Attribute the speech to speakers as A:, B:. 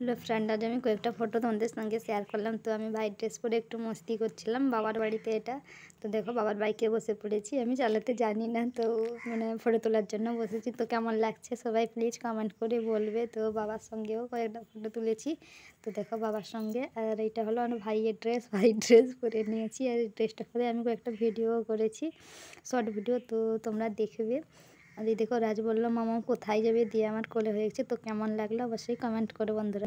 A: Hello friend আজ আমি কয়েকটা ফটো তোমাদের সঙ্গে শেয়ার করলাম। তো আমি বাইক ড্রেস পরে একটু মস্তি করছিলাম, বাবার বাড়িতে এটা। তো দেখো বাবার বাইকে বসে পড়েছি, আমি চালাতে জানি না, তো মানে ফটো তোলার জন্য বসেছি। তো কেমন লাগছে সবাই প্লিজ কমেন্ট করে বলবে। তো বাবার সঙ্গেও কয়েকটা ফটো তুলেছি। তো দেখো বাবার সঙ্গে, আর এইটা হলো আমার ভাইয়ের ড্রেস ভাই ড্রেস পরে নিয়েছি। আর এই ড্রেসটা পরে আমি কয়েকটা ভিডিও করেছি শর্ট ভিডিও তো তোমরা দেখবে। আর এই দেখো রাজ বলল, মামা কোথায় যাবে? দিয়ে আমার কোলে হয়ে গেছে। তো কেমন লাগল অবশ্যই কমেন্ট করে বন্ধুরা।